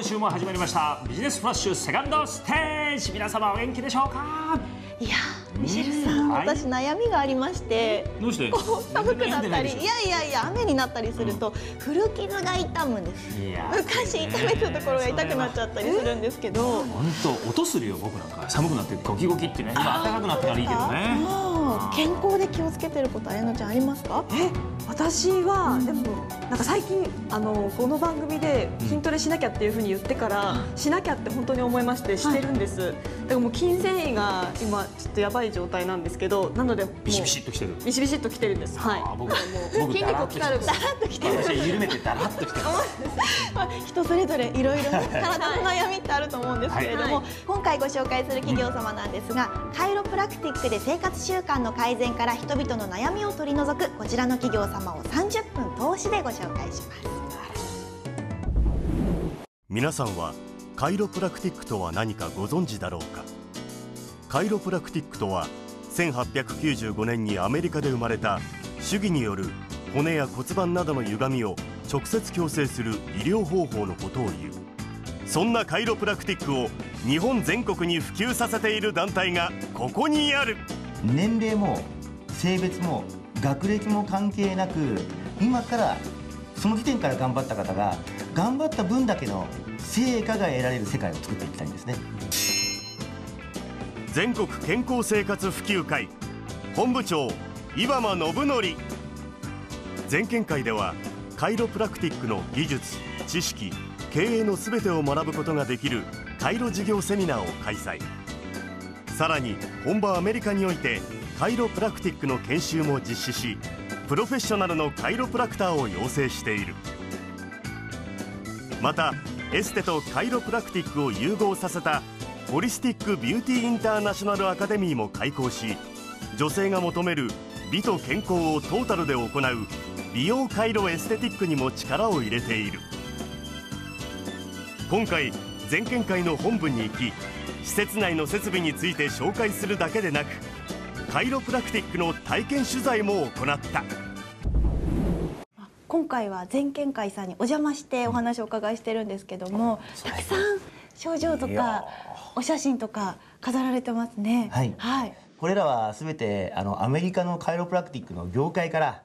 今週も始まりました。ビジネスフラッシュセカンドステージ。皆様お元気でしょうか？いやミシェルさん、はい。私悩みがありまして。どうして？寒くなったりいいやいやいや雨になったりすると、古傷が痛むんです。や昔痛めたところが痛くなっちゃったりするんですけど。本当音するよ僕なんか。寒くなってゴキゴキってね今暖かくなったからいいけどねもう健康で気をつけてることあやのちゃんありますか？え私は、でもなんか最近あのこの番組で筋トレしなきゃっていうふうに言ってから、しなきゃって本当に思いましてしてるんです、だからもう筋繊維が今ちょっとやばい状態なんですけどなのでもうビシビシっときてる。ビシビシっときてるんです。はい。あ僕僕筋肉を鍛えるダラッときてる。私は緩めてダラッときてるまあ人それぞれいろいろ 体の悩みってあると思うんですけれども、はい。今回ご紹介する企業様なんですが、カイロプラクティックで生活習慣の改善から人々の悩みを取り除くこちらの企業様を30分通しでご紹介します。皆さんはカイロプラクティックとは何かご存知だろうか？カイロプラクティックとは1895年にアメリカで生まれた手技による骨や骨盤などの歪みを直接矯正する医療方法のことを言う。そんなカイロプラクティックを日本全国に普及させている団体がここにある。年齢も性別も学歴も関係なく今からその時点から頑張った方が頑張った分だけの成果が得られる世界を作っていきたいんですね。全国健康生活普及会本部長岩間信則。全県会ではカイロプラクティックの技術知識経営のすべてを学ぶことができるカイロ事業セミナーを開催。さらに本場アメリカにおいてカイロプラクティックの研修も実施しプロフェッショナルのカイロプラクターを養成している。またエステとカイロプラクティックを融合させたホリスティックビューティーインターナショナルアカデミーも開講し女性が求める美と健康をトータルで行う美容カイロエステティックにも力を入れている。今回全県会の本部に行き施設内の設備について紹介するだけでなくカイロプラクティックの体験取材も行った今回は全県会さんにお邪魔してお話をお伺いしてるんですけども、たくさん症状とかお写真とか飾られてますね。はいはい。これらは全てあのアメリカのカイロプラクティックの業界から、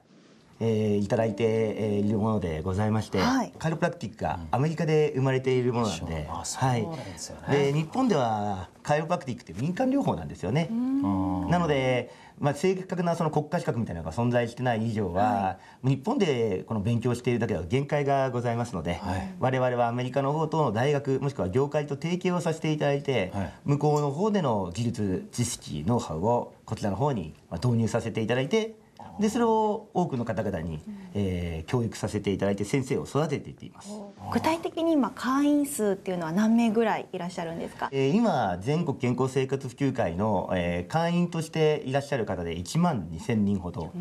えーいただいてえーいるものでございまして、はい。カイロプラクティックがアメリカで生まれているものなんで、あそうなんで日本ではカイロプラクティックって民間療法なんですよね。なので、まあ、正確なその国家資格みたいなのが存在してない以上は、日本でこの勉強しているだけでは限界がございますので、我々はアメリカの方との大学もしくは業界と提携をさせていただいて、はい。向こうの方での技術知識ノウハウをこちらの方にまあ導入させていただいてでそれを多くの方々に、えー教育させていただいて先生を育てていっています。具体的に今会員数っていうのは何名ぐらいいらっしゃるんですか？えー今全国健康生活普及会の、えー会員としていらっしゃる方で1万2千人ほど、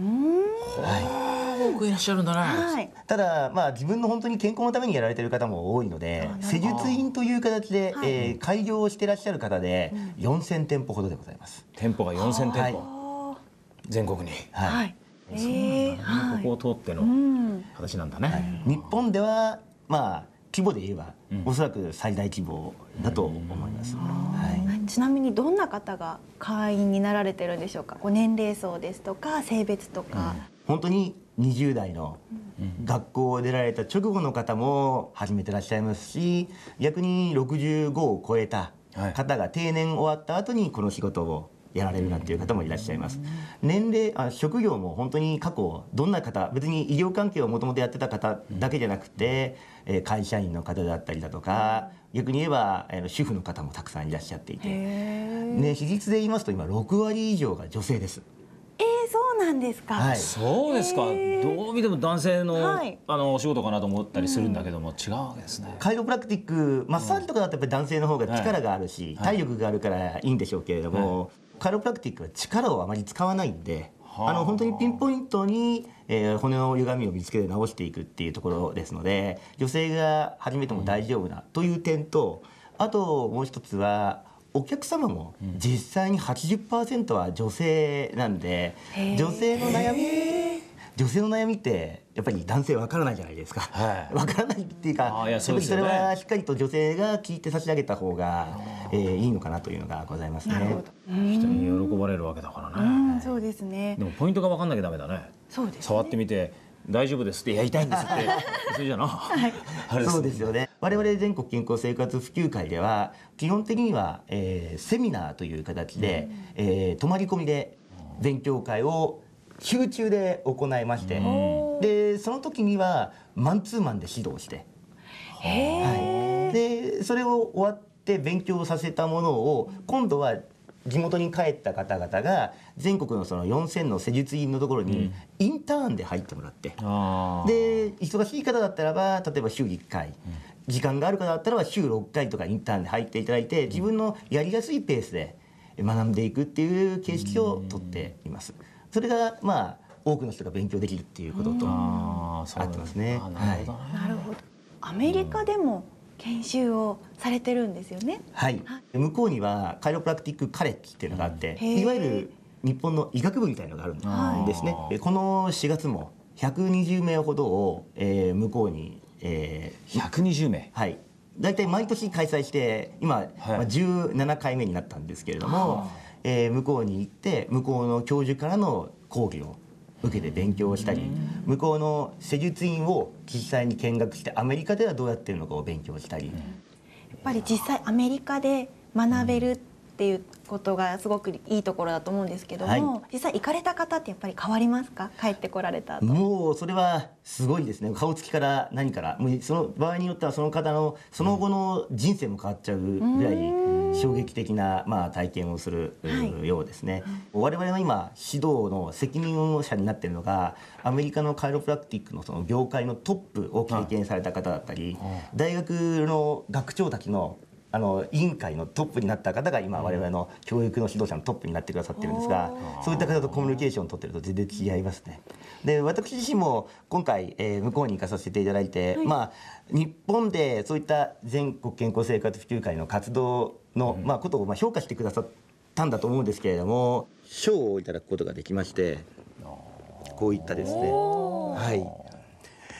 は多くいらっしゃるんだね。はい。い、ただ、まあ、自分の本当に健康のためにやられている方も多いので施術院という形で、はい。えー開業をしていらっしゃる方で4000店舗ほどでございます。店舗が4000店はい。舗全国にはいはい。えーはい。ここを通ってのうん。形なんだね日本ではまあ規模で言えば、おそらく最大規模だと思います。はいちなみにどんな方が会員になられてるんでしょうか？ご年齢層ですとか性別とか。本当に20代の学校を出られた直後の方も始めてらっしゃいますし逆に65を超えた方が定年終わった後にこの仕事をやられるなんていう方もいらっしゃいます。年齢あ職業も本当に過去どんな方別に医療関係をもともとやってた方だけじゃなくて、えー会社員の方だったりだとか逆に言えば、えー主婦の方もたくさんいらっしゃっていて、ね、比率で言いますと今6割以上が女性です。なんですか。はい。そうですか。どう見ても男性のはい。あのお仕事かなと思ったりするんだけども違うわけですね。カイロプラクティックマッサージとかだとやっぱり男性の方が力があるし、体力があるからいいんでしょうけれども、カイロプラクティックは力をあまり使わないんで、はあ。あの本当にピンポイントに、えー骨の歪みを見つけて直していくっていうところですので女性が始めても大丈夫なという点とあともう一つはお客様も実際に80%は女性なんで、女性の悩み女性の悩みってやっぱり男性わからないじゃないですか。はい。わからないっていうか、いやそうね。それはしっかりと女性が聞いて差し上げた方が、えーいいのかなというのがございますね。人に喜ばれるわけだからね、うん、そうですね。で。もポイントが分かんなきゃダメだね。そうです、ね。触ってみて大丈夫です。ってやりたいんですって。それじゃな、あれそうですよね。我々全国健康生活普及会では基本的には、えーセミナーという形で、えー泊まり込みで勉強会を集中で行いまして、でその時にはマンツーマンで指導して、はい、でそれを終わって勉強させたものを今度は地元に帰った方々が全国のその4000の施術院のところにインターンで入ってもらって、で忙しい方だったらば例えば週1回、時間がある方だったらば週6回とかインターンで入っていただいて自分のやりやすいペースで学んでいくっていう形式をとっています。それがまあ多くの人が勉強できるっていうこととあーそう合ってますね。あなるほどね、なるほど。アメリカでも研修をされてるんですよね？はい、向こうにはカイロプラクティックカレッジっていうのがあって、いわゆる日本の医学部みたいなのがあるんですね。この4月も120名ほどを、えー向こうに、えー120名。はい、大体毎年開催して今、はい。まあ、17回目になったんですけれども、えー向こうに行って向こうの教授からの講義を受けて勉強したり向こうの施術院を実際に見学してアメリカではどうやってるのかを勉強したり、やっぱり実際アメリカで学べるっていうことがすごくいいところだと思うんですけども、はい。実際行かれた方ってやっぱり変わりますか？帰ってこられた後。もうそれはすごいですね。顔つきから何からもうその場合によってはその方のその後の人生も変わっちゃうぐらい衝撃的な、まあ、体験をする、はい。ようですね。我々の今指導の責任者になっているのがアメリカのカイロプラクティックのその業界のトップを経験された方だったり大学の学長たちのあの委員会のトップになった方が今我々の教育の指導者のトップになってくださってるんですがそういった方とコミュニケーションを取ってると全然違いますね。で私自身も今回、えー向こうに行かさせていただいて、まあ日本でそういった全国健康生活普及会の活動の、まあ、ことをまあ評価してくださったんだと思うんですけれども賞をいただくことができましてこういったですね。はい。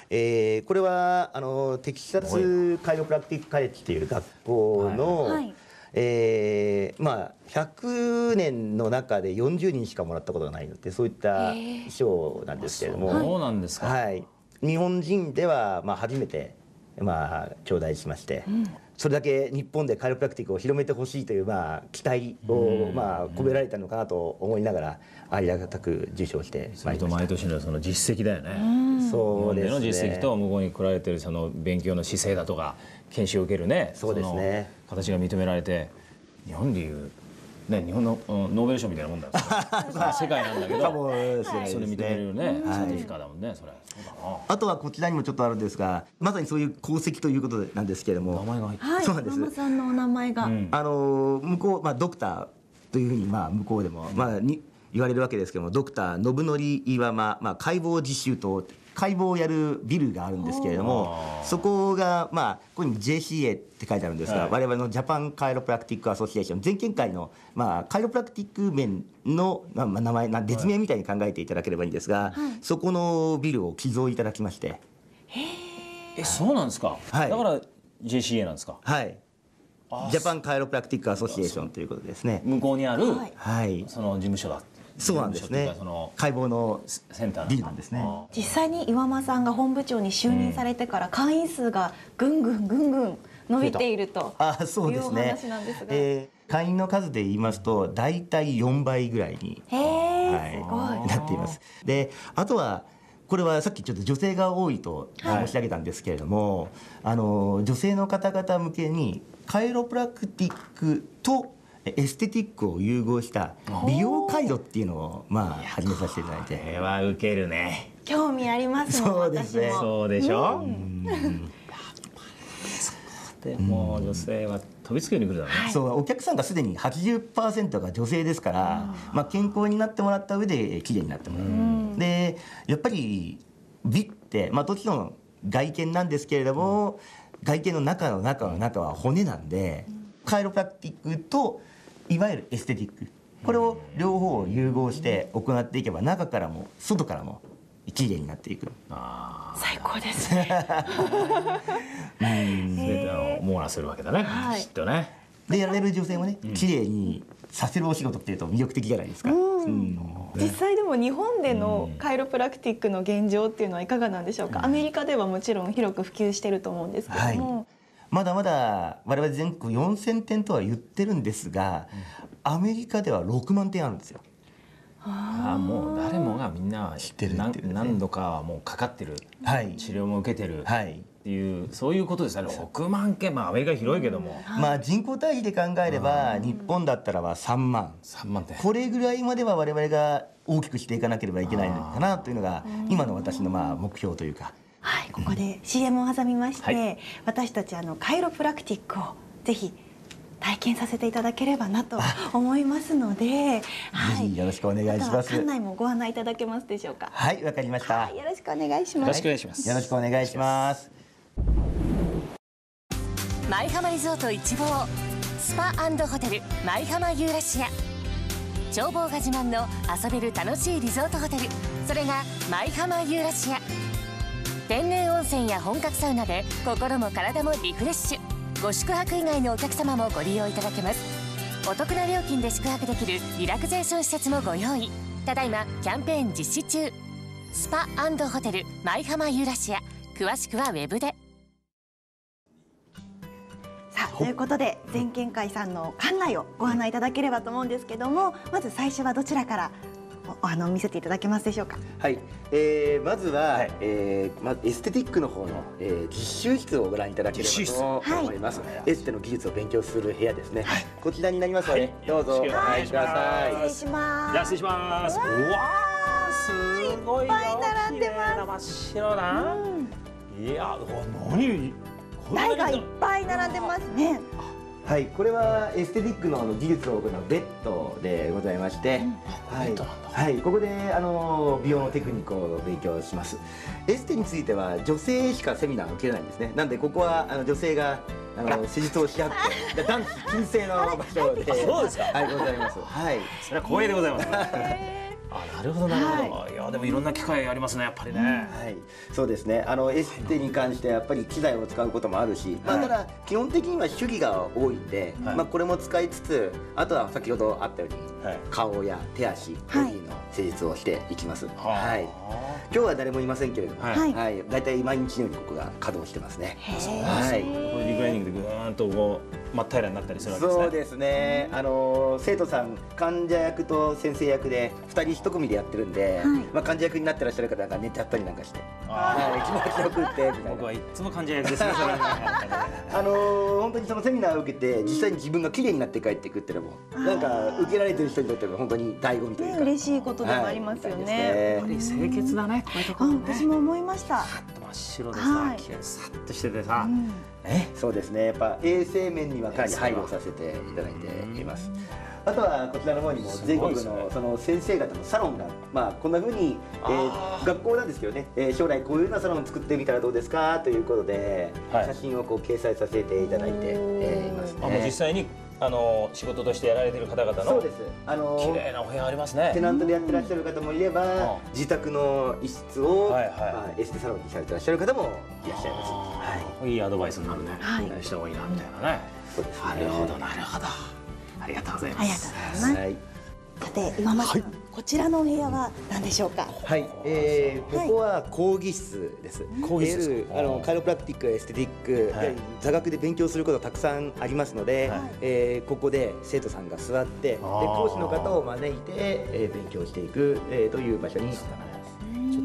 えーこれはあのテキサスカイロプラクティックカレッジという学校の、はい。はい。えーまあ100年の中で40人しかもらったことがないのでそういった賞なんですけれども、そうなんですか、はい、日本人ではまあ初めてまあ頂戴しまして、それだけ日本でカイロプラクティックを広めてほしいというまあ期待をまあ込められたのかなと思いながらありがたく受賞してまいりましと毎年のその実績だよね、そうです本での実績ね。と向こうに来られてるその勉強の姿勢だとか研修を受けるねそうですね。形が認められて日本でいうね日本のうんノーベル賞みたいなもんだ 世界なんだけどね。それ認めれるね、はい。サーティフィカだもんねそれ。そうだな。あとはこちらにもちょっとあるんですがまさにそういう功績ということなんですけれども。名前が入ってはいそうなんです。ママさんのお名前が、んあの向こう、まあ、ドクターというふうに、まあ、向こうでも、まあ、に言われるわけですけどもドクター信則岩間、まあ、解剖実習棟解剖をやるビルがあるんですけれどもそこが、まあ、ここに JCA って書いてあるんですが、はい。我々のジャパンカイロプラクティックアソシエーション全健会の、まあ、カイロプラクティック面の、まあ、名前な別名みたいに考えていただければいいんですが、そこのビルを寄贈いただきまして。えそうなんですか、はい。だから JCA なんですか？はい。ジャパンカイロプラクティックアソシエーションということですね。向こうにある、はい。はい、その事務所だそうなんですね。解剖のセンターなんですね。実際に岩間さんが本部長に就任されてから会員数がぐんぐんぐんぐん伸びているとあ、そうですねいうお話なんですが。えー会員の数で言いますと、だいたい4倍ぐらいに、はい、すごい。なっています。で、あとは。これはさっきちょっと女性が多いと申し上げたんですけれども、あの女性の方々向けにカイロプラクティックとエステティックを融合した美容回路っていうのをまあ始めさせていただいて、これは受けるね。興味ありますもん。そうですね。そうでしょ、でもう女性は飛びつくように来るだろうね、そうお客さんがすでに80%が女性ですから、まあ、健康になってもらった上で綺麗になってもらう、でやっぱり美って、まあ、もちろん外見なんですけれども、外見の中の中の中は骨なんで、カイロプラクティックといわゆるエステティック。これを両方を融合して行っていけば中からも外からも綺麗になっていく。最高です。ね。全てを網羅するわけだね、はい。きっとね。でやられる女性もね綺麗にさせるお仕事っていうと魅力的じゃないですか、うん。実際でも日本でのカイロプラクティックの現状っていうのはいかがなんでしょうか？アメリカではもちろん広く普及してると思うんですけども、まだまだ我々全国4000点とは言ってるんですが、アメリカでは6万点あるんですよ。ああもう誰もがみんな知ってるってね。何何度かはもうかかってる、はい。治療も受けてる、はい。っていうそういうことですよね。6万件まあアメリカ広いけども、まあ人口対比で考えれば日本だったらは3万。3万点。これぐらいまでは我々が大きくしていかなければいけないのかなというのが今の私のまあ目標というかはい、ここで CM を挟みまして、はい。私たちあのカイロプラクティックをぜひ体験させていただければなと思いますので、はぜひよろしくお願いします。館内もご案内いただけますでしょうか？はいわかりました、はい、よろしくお願いします。よろしくお。願いします。よろしくお願いします。舞浜リゾート一望スパホテル舞浜ユーラシア。眺望が自慢の遊べる楽しいリゾートホテル。それが舞浜ユーラシア天然温泉や本格サウナで心も体もリフレッシュ。ご宿泊以外のお客様もご利用いただけます。お得な料金で宿泊できるリラクゼーション施設もご用意。ただいまキャンペーン実施中。スパホテル舞浜ユーラシア。詳しくはウェブで。さあということで全県会さんの館内をご案内いただければと思うんですけども、まず最初はどちらからおあの見せていただけますでしょうか？はい、えー、まずは、はい。えーまエステティックの方の、えー、実習室をご覧いただければと思います、エステの技術を勉強する部屋ですね、こちらになりますので、どうぞ。およろしくお願いします。失礼します。失礼します。うわーすごいいっぱい並んでます。真っ白な、いやうんなに台がいっぱい並んでますね。はい、これはエステティックのあの技術を行うベッドでございまして、はいベッドなんだはい、ここであの美容のテクニックを勉強します。エステについては女性しかセミナーを受けれないんですね。なんでここはあの女性があの施術をし合って、男子禁制の場所で、そうですかはい、ございます。はい。それは光栄でございます あなるほどなるほど、い、やでもいろんな機会ありますねやっぱりね、はい、そうですね。あのエステに関してはやっぱり機材を使うこともあるし、まあただ基本的には手技が多いんで、はい。まあこれも使いつつ、あとは先ほどあったように、はい。顔や手足、ボはい。ディの施術をしていきます。はい。今日は誰もいませんけれども、ははい。はい、だい。たい毎日のようにここが稼働してますね。そうはい。リクライニングでぐーんとこう真っ平らになったりするわけですね。そうですね。あの生徒さん患者役と先生役で二人一組でやってるんで、まあ患者役になってらっしゃる方なんか寝ちゃったりなんかして、はい、気持ちよくってみたいな。僕。はいつも患者役ですね あのー本当にそのセミナーを受けて実際に自分が綺麗になって帰っていくっていうのもなんか受けられてる人にとっては本当に醍醐味というか、ね嬉しいことでもありますよね。はい。やっぱり清潔だね。こういうとこあろね私も思いました。真っ白でさ、はい。綺麗にさっとしててさ、ね。そうですね。やっぱ衛生面にはかなり配慮させていただいています。あとはこちらの方にも全国のその先生方のサロンがまあこんな風に、えあー。学校なんですけどね、えー将来こういうようなサロンを作ってみたらどうですか？ということで、はい。写真をこう掲載させていただいて、えーいますね。あもう実際にあの仕事としてやられてる方々のそうです。あの綺麗なお部屋ありますね。テナントでやってらっしゃる方もいれば、うん。自宅の一室を、はいはい。まあ、エステサロンにされてらっしゃる方もいらっしゃいます。はい、いいアドバイスになるね、はい。した方がいいなみたいなね、そうですね。なるほどなるほど。ありがとうございまありがとうすございます。はい、さて岩松さん、こちらのお部屋は何でしょうか？はい、えー、ここは講義室です。講義室あのカイロプラクティック、エステティック、はい。座学で勉強することたくさんありますので、はい。えーここで生徒さんが座って、で講師の方を招いて、えー勉強していく、えーという場所になります。ちょっ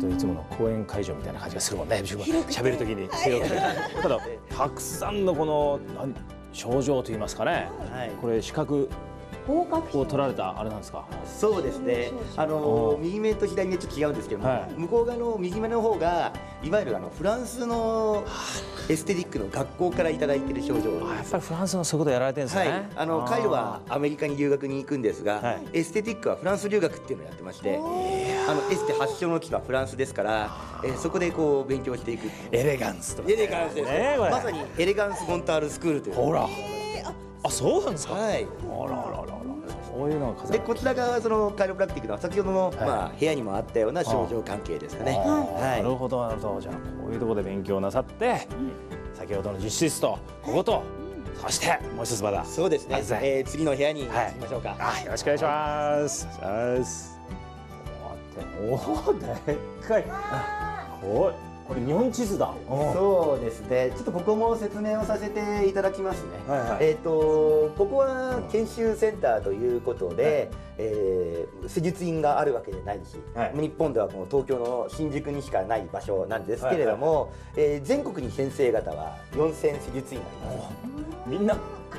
といつもの講演会場みたいな感じがするもんね。喋る時に。広くて。ただたくさんのこの症状といいますかね、はい。これ資格合格を取られたあれなんですか？そうですね。あのお右目と左目ちょっと違うんですけども、はい。向こう側の右目の方がいわゆるあのフランスのエステティックの学校からいただいている症状あやっぱりフランスのそういうことやられてるんですね、はい、あのカイロはアメリカに留学に行くんですが、はい。エステティックはフランス留学っていうのをやってまして、あのエステ発祥の地はフランスですから、えーそこでこう勉強していく。エレガンスとかエレガンスです、ね。まさにエレガンスモンタールスクールという。ほらあそうなんですか、はい。あらあらあらあら。こういうのが飾でるこちら側はそのカイロプラクティックの先ほどの、い。まあ、部屋にもあったような症状関係ですかね。はない。るほどなるほど。じゃあこういうところで勉強なさって、先ほどの実施室とここと、そしてもう一つまだそうですね。はい。えー次の部屋に行はい。きましょうか。あよろしくお願いします。おおおでっかい。おいこれ日本地図だ。そうですね。ちょっとここも説明をさせていただきますね。はいはい。えっ、とここは研修センターということで、えー施術院があるわけでないし、はい。日本ではこの東京の新宿にしかない場所なんですけれども、えー全国に先生方は4000施術院があります。みんな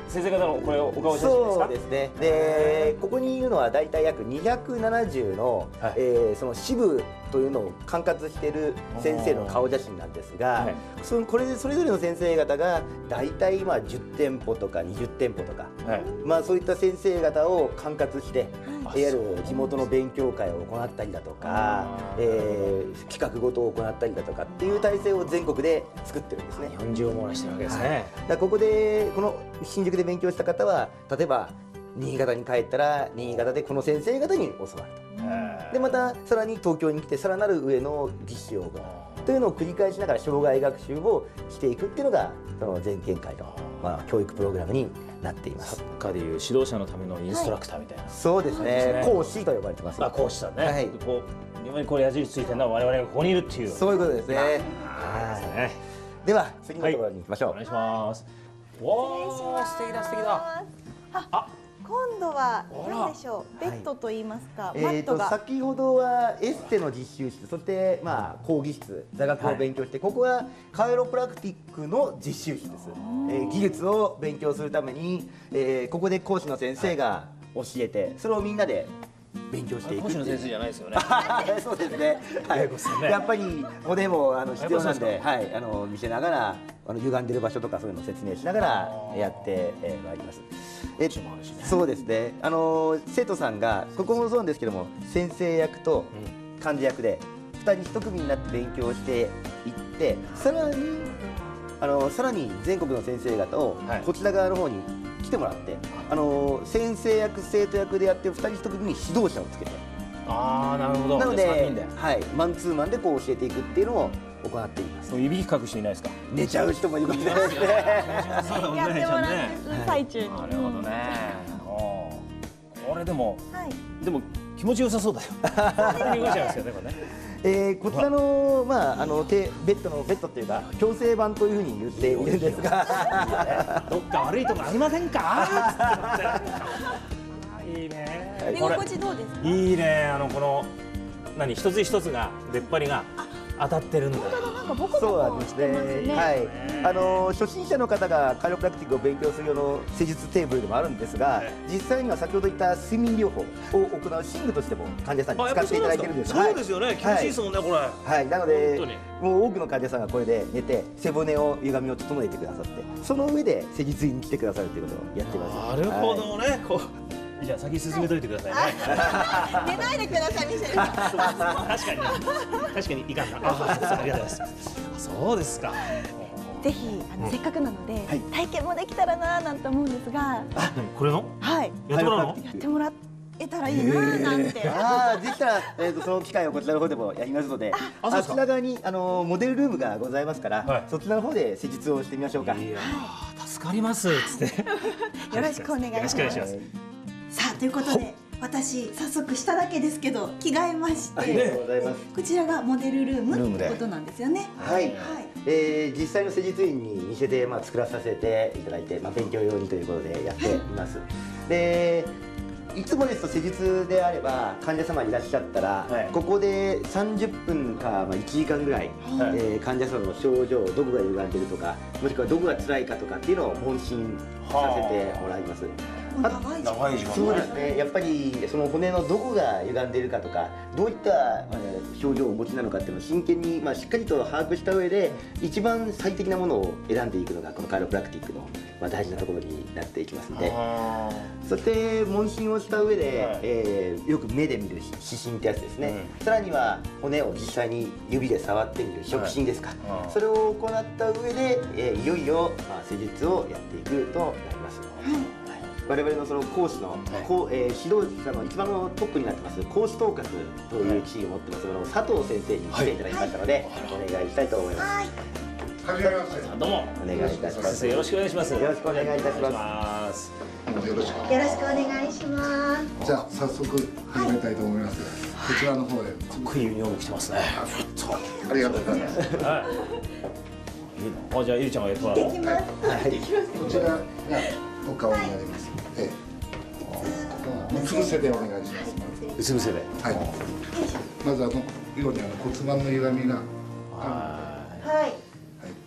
先生方のこれお顔写真ですか？そうですね。で、ここにいるのは大体約270の、はい。えーその支部というのを管轄している先生の顔写真なんですが、はい。そのこれでそれぞれの先生方が大体まあ10店舗とか20店舗とか、はい。まあそういった先生方を管轄して、あい。わゆる地元の勉強会を行ったりだとか、えー企画ごとを行ったりだとかっていう体制を全国で作ってるんですね。日本中を網羅してるわけですね、だからここでこの新宿で勉強した方は例えば新潟に帰ったら新潟でこの先生方に教わるとでまたさらに東京に来てさらなる上の実習を行うというのを繰り返しながら障害学習をしていくっていうのがその全県会の、まあ、教育プログラムになっています。サッカーでいう指導者のためのインストラクターみたいな、そうですね。ね。講師と呼ばれてます。あ講師さんね、はい。こうこれ矢印ついてるのは我々がここにいるっていう。そういうことですね。はい。はい。では次のところに行きましょう、お願いします。わあ素敵だ素敵だ今度は何でしょう？ベッドと言いますか、マえー、とットが、先ほどはエステの実習室そしてまあ講義室座学を勉強して、ここはカイロプラクティックの実習室です、えー技術を勉強するために、えーここで講師の先生が教えてそれをみんなで勉強していく講師の先生じゃないですよね。そうですね。はい。やっぱり骨もあの必要なんで、はい、あの見せながら、あの歪んでる場所とかそういうのを説明しながらやってえーまいります。えね。そうですね。あの生徒さんがここもそうなんですけども、先生役と患者役で二人一組になって勉強していって、さらにあのさらに全国の先生方をはい。こちら側の方に来てもらって、あの先生役生徒役でやって二人一組に指導者をつけて。ああなるほど。なのではい、マンツーマンでこう教えていくっていうのを行っています。そういびきかく人いないですか？寝ちゃう人もいるかもしれないですね。やってもらってる最中。に、なるほどね。これでもはい。でも気持ちよさそうだよ。動い ちゃいますよねこれねえーこちらのまああの手ベッドのベッドっていうか矯正版というふうに言っているんですが、どっか悪いとこありませんか？いいね。寝心地どうですか？いいね。あのこの何一つ一つが出っ張りが当たってるんだよなんかボコボそうなんですね。はい。あの初心者の方がカイロプラクティックを勉強する用の施術テーブルでもあるんですが、実際には先ほど言った睡眠療法を行う寝具としても患者さんに使っていただいてるんです。そうですよね。気持ちいいですはもんねこれ。はい、なので本もう多くの患者さんがこれで寝て背骨を歪みを整えてくださってその上で施術院に来てくださるということをやってます。なるほはいどね。こうじゃあ先進めといてくださいね。寝ないでくださいミシェルさん。確かに。確かにいかんな。ありがとうございます。あそうですか。ぜひあの、せっかくなので、はい。体験もできたらなぁなんて思うんですが。あこれの？はい。やってもらうの？やってもらえたらいいなぁなんて、ああできたら、えー、とその機会をこちらの方でもやりますので。あちら側にあのモデルルームがございますから、はい。そちらの方で施術をしてみましょうか。いやー助かります。つって。よろしくお願いしますということで私早速しただけですけど着替えまして、ありがとうございます、こちらがモデルルールームってことなんですよね。はい、はい。えー実際の施術院に似せて、まあ、作らさせていただいて、まあ、勉強用にということでやっています、でいつもですと施術であれば患者様いらっしゃったら、はい。ここで30分か、まあ、1時間ぐらい、はい。えー患者様の症状どこが歪んでるとかもしくはどこが辛いかとかっていうのを問診させてもらいます。あ長い時間長い時間そうですね。やっぱりその骨のどこが歪んでいるかとかどういったえー症状をお持ちなのかっていうのを真剣に、まあ、しっかりと把握した上で一番最適なものを選んでいくのがこのカイロプラクティックの、まあ、大事なところになっていきますので。あそして問診をした上で、はい。えーよく目で見る指針ってやつですね、さらには骨を実際に指で触ってみる触診ですか、はい。それを行った上で、えーいよいよ、まあ、施術をやっていくとなります。我々のその講師の、こうえー指導者の一番のトップになってます講師統括という地位を持ってます、その佐藤先生に来ていただきましたので、お願いしたいと思います。はい。はじめましてどうも。お願いいたします。よろしくお願いします。よろしくお願いいたします。よろしくよろしくお願いします。じゃあ早速始めたいと思います、こちらの方へ。かっこいいユニフォーム着てますね。ありがとうございます。はい。いいの？あじゃあゆりちゃんがやってもらう。のできます。こちらがお顔になりますええ。うつ伏せでお願いします。うつ伏せで。はい。まずあのようにあの骨盤の歪みが。ははい。い。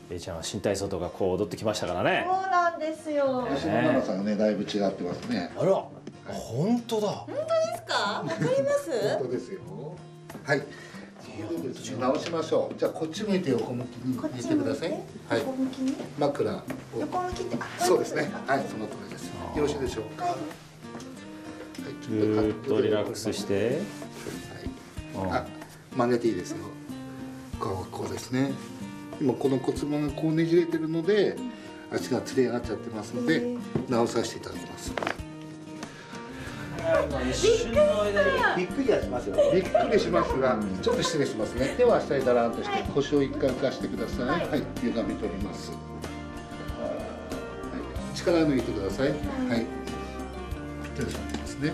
ゆりちゃんは新体操とかこう踊ってきましたからね。そうなんですよ。足の長さがねだいぶ違ってますね。あら。本当だ。ですか？わかります？本当ですよ。はい直しましょう。じゃあこっち向いて横向きにこっ向いて？ち向いてください。はい。横向きに？枕を。横向きってあそうですね。はいその通りです。よろしいでしょうか？はい。ちぐーっとリラックスして。はい。あ曲げていいですよ。こうこうですね。今この骨盤がこうねじれてるので足がつり上がっちゃってますので直させていただきますびっくりはしますよ。ね。びっくりしますがちょっと失礼しますね。手は下にだらんとして腰を一回浮かしてください。はい。歪み取ります。はい。力抜いてください。はい。ぴったりますね。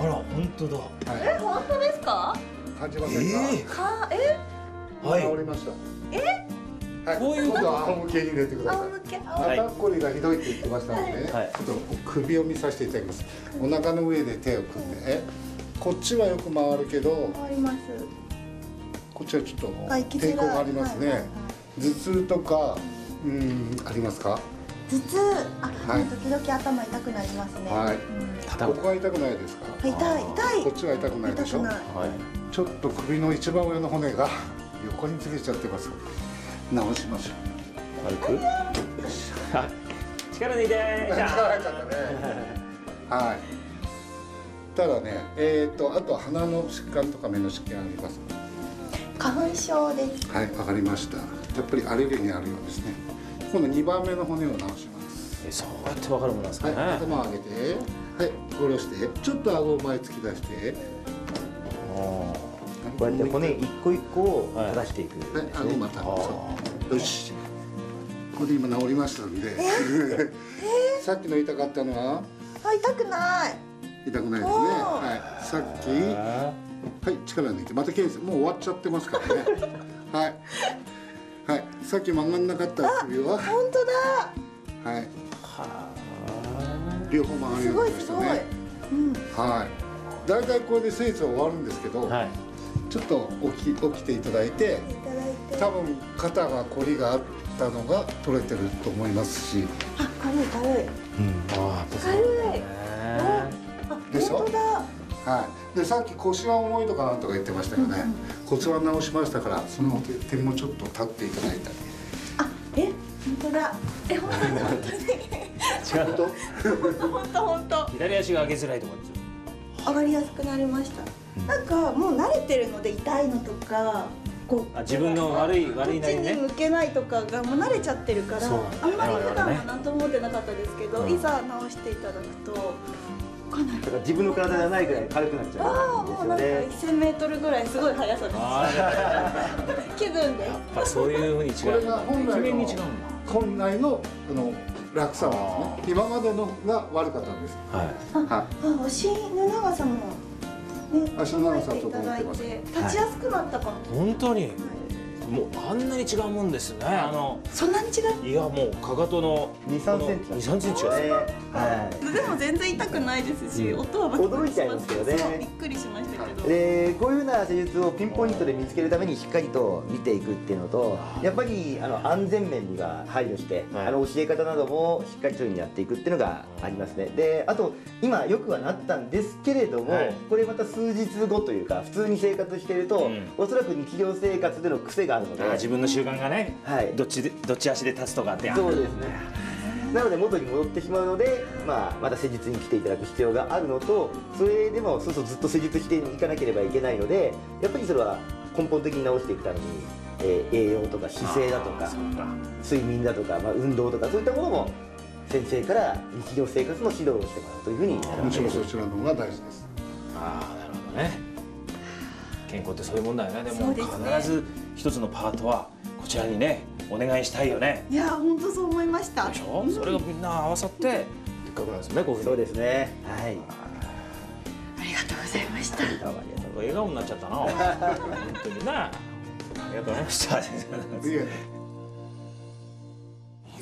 あら本当だ。はい。本当ですか？感じませんか？かえ？はい。治りました。え？はい、こういう今度は仰向けに寝てください。肩こりがひどいって言ってましたので、はい。ちょっと首を見させていただきます。お腹の上で手を組んで。えこっちはよく回るけどあります。こっちはちょっと抵抗がありますね、はいはい頭痛とかうんありますか？頭痛？あ、はい。時々頭痛くなりますね。はい。うん。ここは痛くないですか？痛い痛い。こっちは痛くないでしょ？痛くない。はい。ちょっと首の一番上の骨が 横にずれちゃってます直しましょう。軽く？あ 力抜いて力入っちゃったね。はい。ただねえっ、とあと鼻の疾患とか目の疾患あります花粉症です。はいわかりました。やっぱりアレルギーあるようですね。今度2番目の骨を直します。えそうやってわかるもんですかはいね、頭を上げて。はい下ろして。ちょっと顎を前突き出して。あこうやって骨一個一個を正していく。はい。顎またあそう。よし。これで今治りましたんで、さっきの痛かったのは？あ痛くない。痛くないですね。はい。さっき。ーはい力抜いて。また検査。もう終わっちゃってますからね。はい。はい。さっき曲がんなかった首は？本当だ。はい。は両方曲がるすごようになりましいすごいたねうん。はい。大体これで手術は終わるんですけど、あはいちょっと起き起きていただいて多分肩がこりがあったのが取れてると思いますし。あ軽い軽い。ああやっぱそう軽い。ねあでしょ？本当だ。はい、でさっき腰が重いとかなんとか言ってましたよね、骨盤直しましたからその手手もちょっと立っていただいたり。あえ？本当だ。え本当に本違うと？当 本当本当。左足が上げづらいとかですよ。上がりやすくなりました、なんかもう慣れてるので痛いのとかこうあ自分の悪い悪いなりに向けないとかがもう慣れちゃってるからあんまり普段は何とも思ってなかったですけど、うん。いざ直していただくとかなり。だから自分の体じゃないぐらい軽くなっちゃああうんもうなんかですよね。1000メートルぐらいすごい速さですあ 気分で。あやっぱそういうふうに違これうんだが本来の本来のあの楽さなんですね今までのが悪かったんです。だはい。はあ足の長さもね足の長さとってて立ちやすくなったかも、本当にもうあんなに違うもんですね。あのそんなに違う？いやもうかかとの2、3センチ。二三センチがね。はい。でも全然痛くないですし、音は驚いちゃいますよね。そうびっくりしましたけど、でこういうような施術をピンポイントで見つけるためにしっかりと見ていくっていうのとやっぱりあの安全面には配慮して、はい。あの教え方などもしっかりとやっていくっていうのがありますね。であと今よくはなったんですけれども、はい。これまた数日後というか普通に生活していると、うん。おそらく日常生活での癖があるのであ自分の習慣がねはい。どっちでどっち足で立つとかってそうですね。なので元に戻ってしまうので、まあ、また施術に来ていただく必要があるのとそれでもそうそうずっと施術していかなければいけないのでやっぱりそれは根本的に直していくために、えー栄養とか姿勢だとか睡眠だとか、まあ、運動とかそういったものも先生から日常生活の指導をしてもらうというふうにもちろんそちらの方が大事です。ああなるほどね。健康ってそういうもんだよね。でも必ず一つのパートはこちらにねお願いしたいよね。いや本当そう思いました。でしょ？それがみんな合わさって。でっかくなるんですよねこういうそうですね。はい。ありがとうございました。笑顔になっちゃったな。本当にな ありがとうございました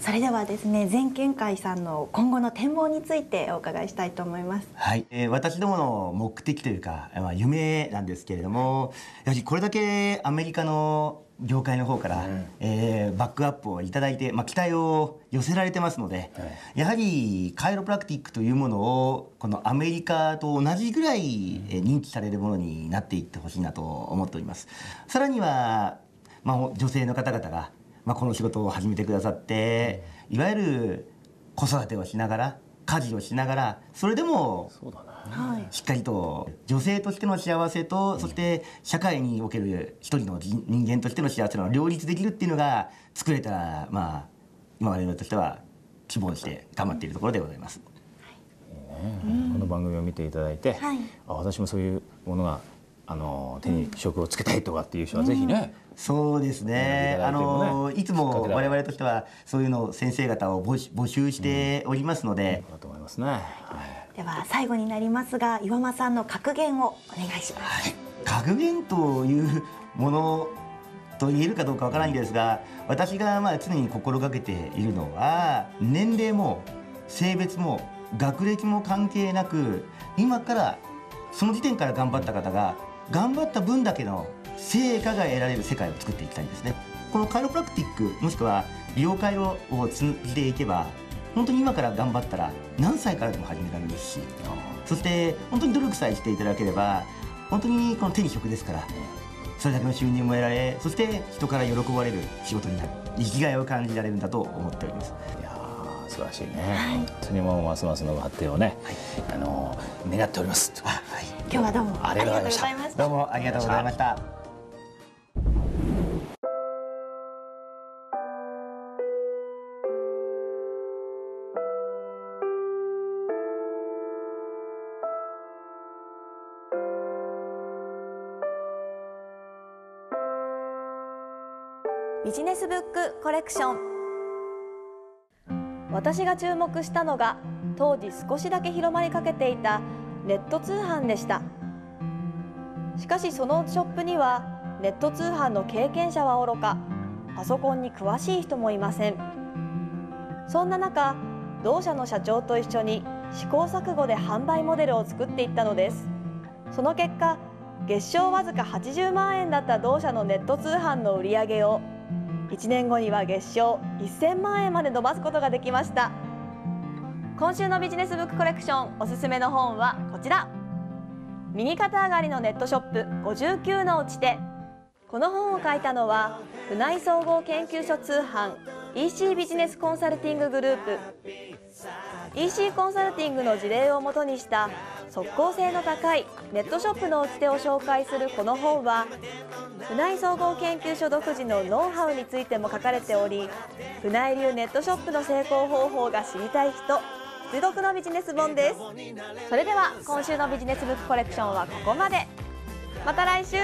それではですね全県会さんの今後の展望についてお伺いしたいと思います。はい、えー私どもの目的というか、まあ、夢なんですけれどもやはりこれだけアメリカの業界の方から、えーバックアップをいただいて、まあ、期待を寄せられてますので、やはりカイロプラクティックというものをこのアメリカと同じぐらい、えー認知されるものになっていってほしいなと思っております。さらには、まあ、女性の方々が、まあ、この仕事を始めてくださっていわゆる子育てをしながら家事をしながらそれでもそうだな。はい。しっかりと女性としての幸せとそして社会における一人の人人間としての幸せの両立できるっていうのが作れたらまあ今我々としては希望して頑張っているところでございます。この番組を見ていただいて、はい。あ私もそういうものがあの手に職をつけたいとかっていう人はぜひね、そうですね。ねのいつも我々としてはそういうのを先生方を募集しておりますので、だと思いますね。はい。では最後になりますが岩間さんの格言をお願いします。格言というものと言えるかどうかわからないんですが私がまあ常に心がけているのは年齢も性別も学歴も関係なく今からその時点から頑張った方が頑張った分だけの成果が得られる世界を作っていきたいんですね。このカイロプラクティックもしくは美容回路を通じていけば本当に今から頑張ったら何歳からでも始められるしそして本当に努力さえしていただければ本当にこの手に職ですからそれだけの収入も得られそして人から喜ばれる仕事になる生きがいを感じられるんだと思っております。いやー素晴らしいね、本当にもうますますの発展をね、あの願っております。今日はどうも。ありがとうございました。どうもありがとうございました。ビジネスブックコレクション。私が注目したのが当時少しだけ広まりかけていたネット通販でした。しかしそのショップにはネット通販の経験者はおろかパソコンに詳しい人もいません。そんな中同社の社長と一緒に試行錯誤で販売モデルを作っていったのです。その結果月賞わずか80万円だった同社のネット通販の売り上げを1年後には月賞1000万円まで伸ばすことができました。今週のビジネスブックコレクションおすすめの本はこちら。右肩上がりのネットショップ59の打ち手この本を書いたのは船井総合研究所通販 EC ビジネスコンサルティンググループ。EC コンサルティングの事例をもとにした即効性の高いネットショップの打ち手を紹介するこの本は船井総合研究所独自のノウハウについても書かれており船井流ネットショップの成功方法が知りたい人必読のビジネス本です。それでは今週のビジネスブックコレクションはここまで。また来週。